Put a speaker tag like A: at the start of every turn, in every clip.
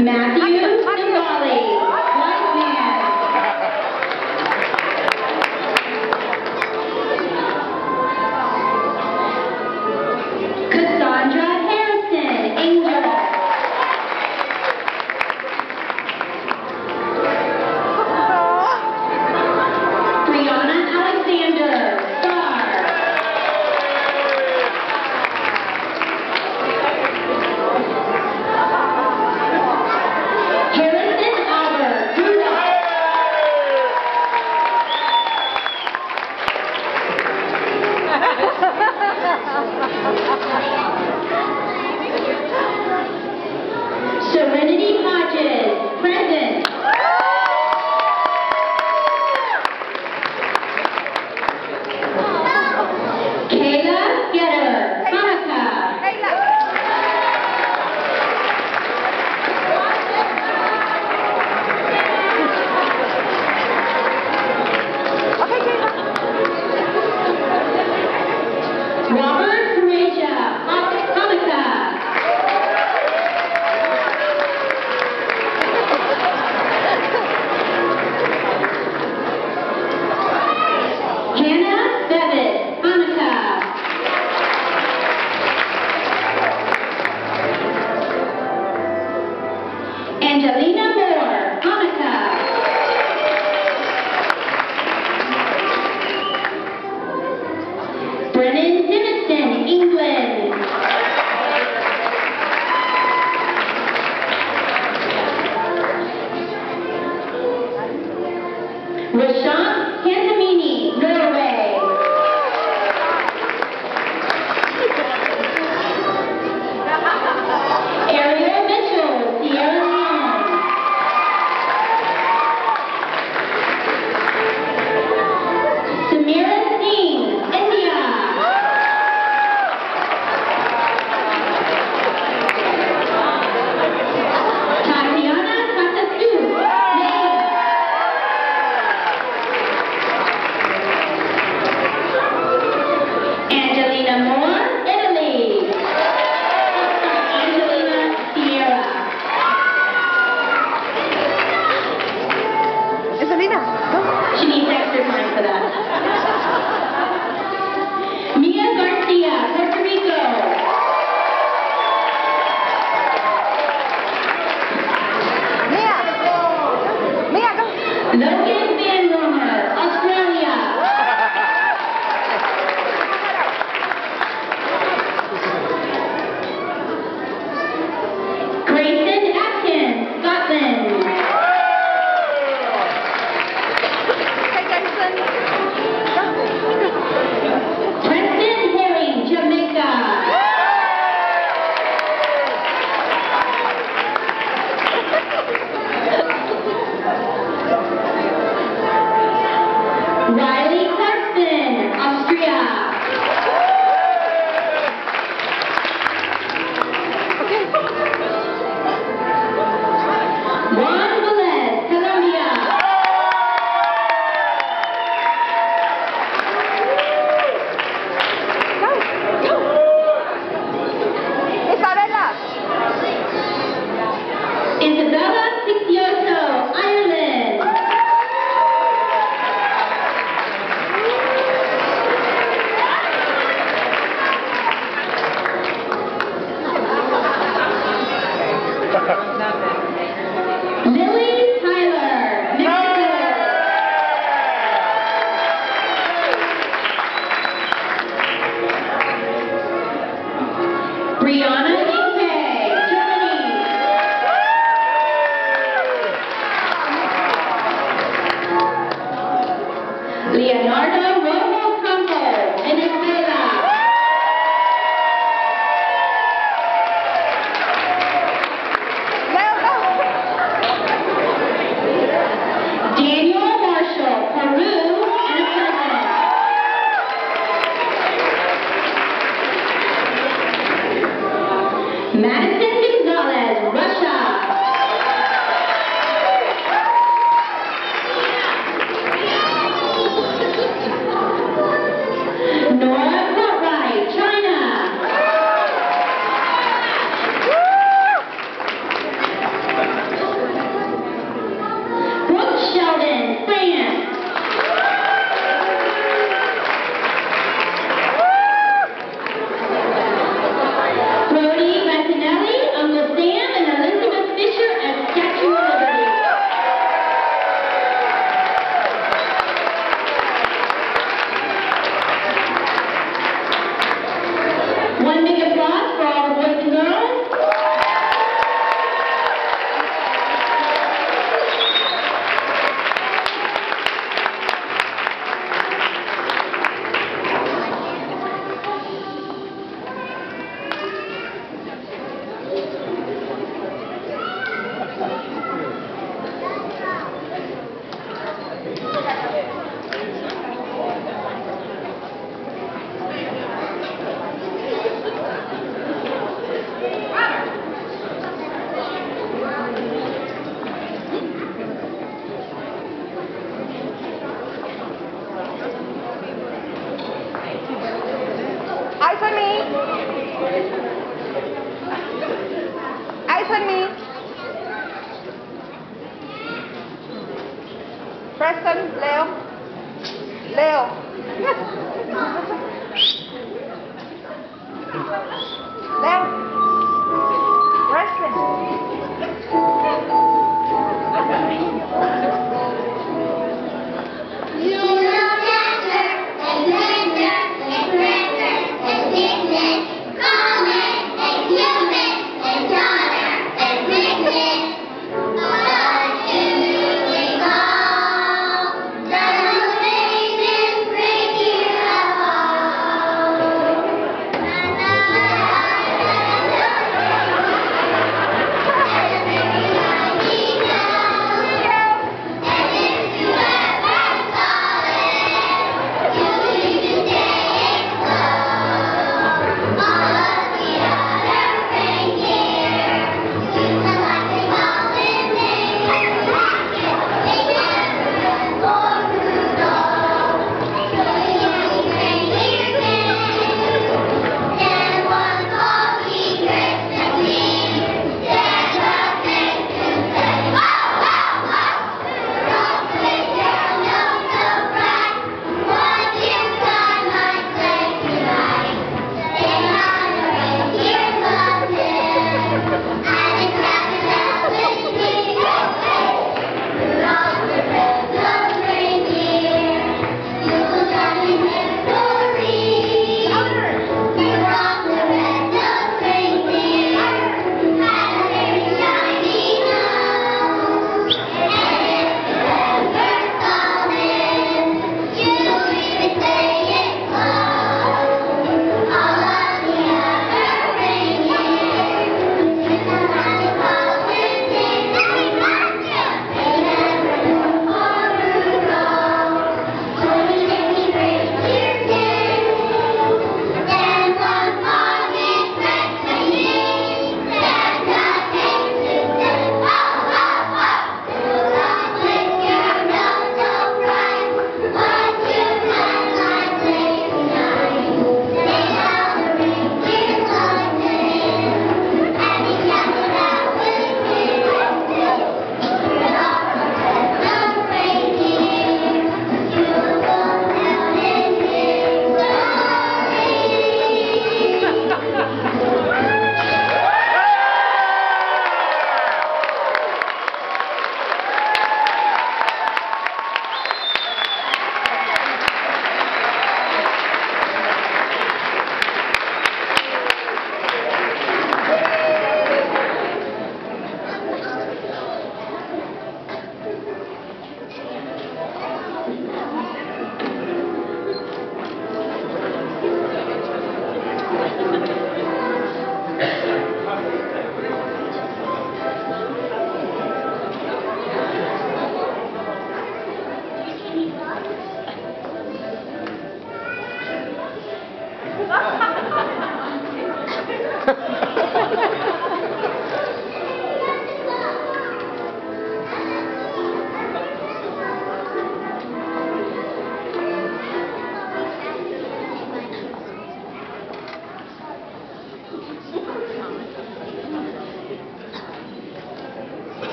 A: Matthew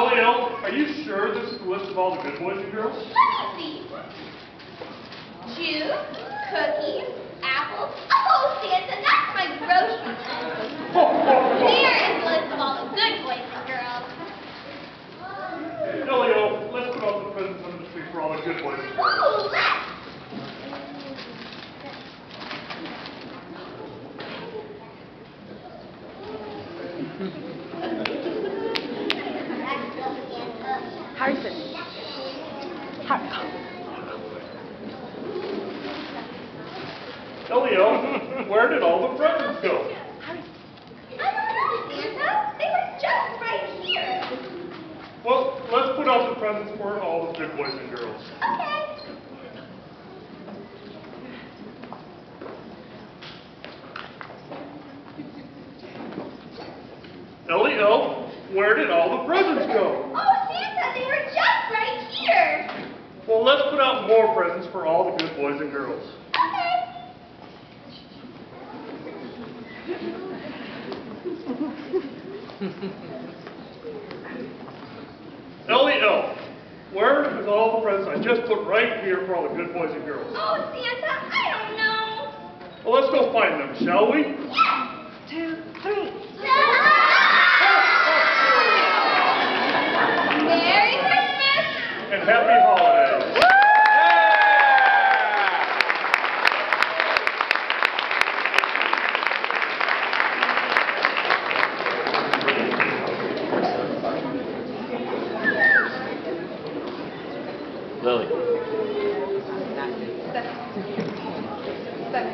B: Eliel, are you sure this is the list of all the good boys and girls?
C: Let me see. Juice, cookies, apples. Oh, and that's my grocery list. Here is the list of all the good boys and girls.
B: Eliel, let's put all the presents under the tree for all the good boys and girls.
C: Oh,
D: Harrison. Har-
B: Elio, where did all the presents go?
C: I don't know, Santa. They were just right here.
B: Well, let's put out the presents for all the good boys and girls.
C: Okay.
B: Elio, where did all the presents go? Well, let's put out more presents for all the good boys and girls.
C: Okay.
B: Ellie L, where is all the presents I just put right here for all the good boys and girls?
C: Oh, Santa, I don't know.
B: Well, let's go find them, shall we?
C: Yes.
D: Two, three.
C: Merry Christmas.
B: And happy
C: Takk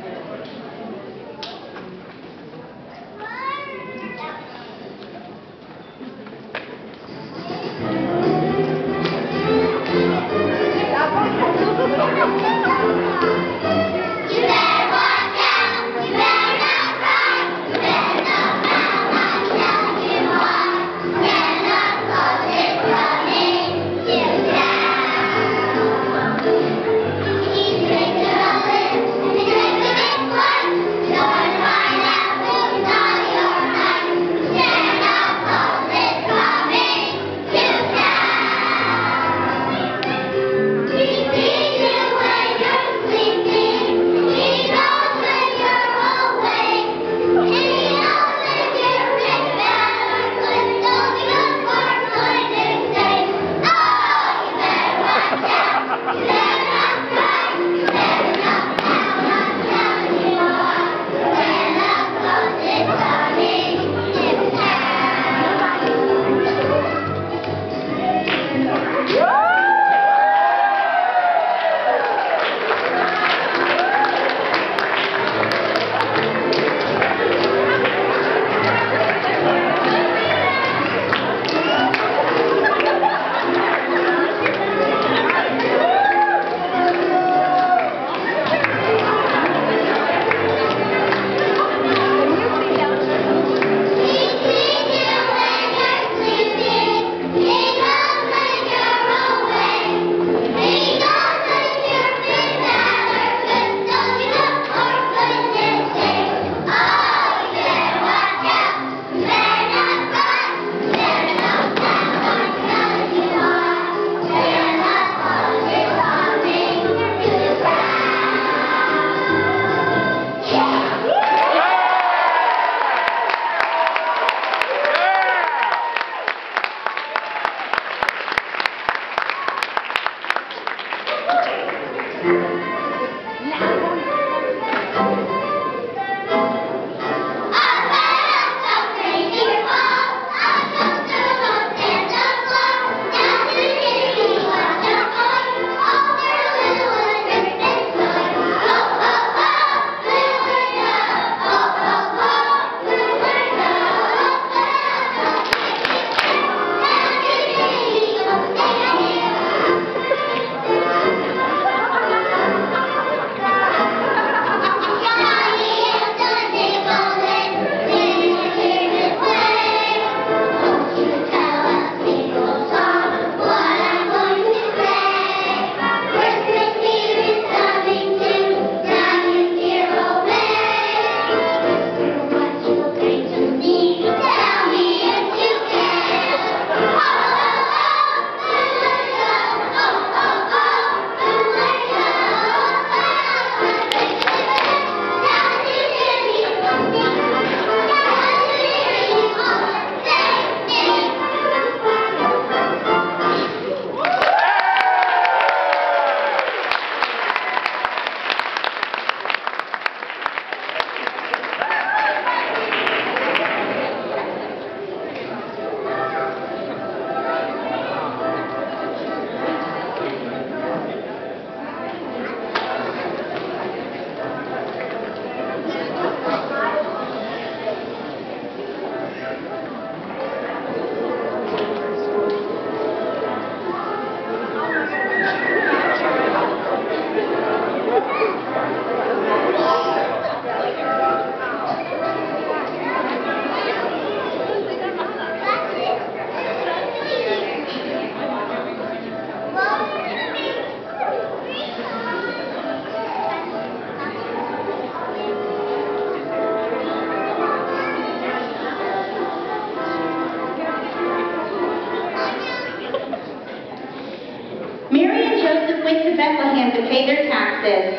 C: to
A: Bethlehem to pay their taxes.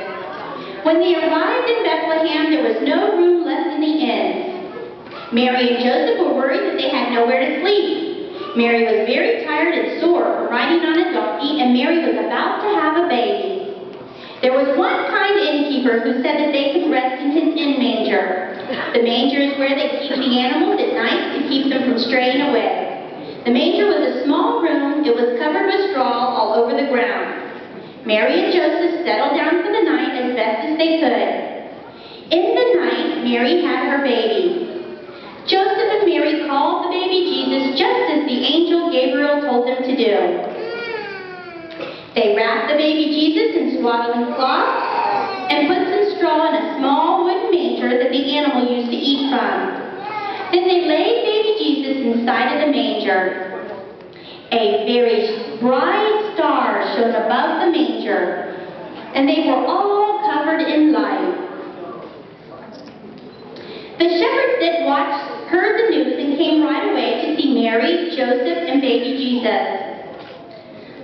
A: When they arrived in Bethlehem, there was no room left in the inn. Mary and Joseph were worried that they had nowhere to sleep. Mary was very tired and sore from riding on a donkey, and Mary was about to have a baby. There was one kind innkeeper who said that they could rest in his inn manger. The manger is where they keep the animals at night to keep them from straying away. The manger was a small room. It was covered with straw all over the ground. Mary and Joseph settled down for the night as best as they could. In the night, Mary had her baby. Joseph and Mary called the baby Jesus just as the angel Gabriel told them to do. They wrapped the baby Jesus in swaddling cloth and put some straw in a small wooden manger that the animal used to eat from. Then they laid baby Jesus inside of the manger. A very bright star shone above the manger, and they were all covered in light. The shepherds that watched heard the news and came right away to see Mary, Joseph, and baby Jesus.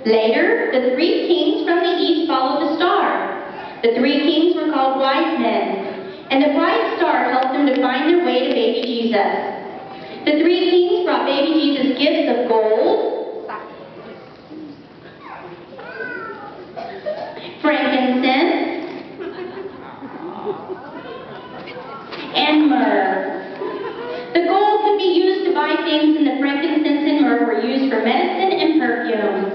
A: Later, the three kings from the east followed the star. The three kings were called wise men, and the bright star helped them to find their way to baby Jesus. The three kings brought baby Jesus gifts of gold, fine things in the frankincense and myrrh were used for medicine and perfume.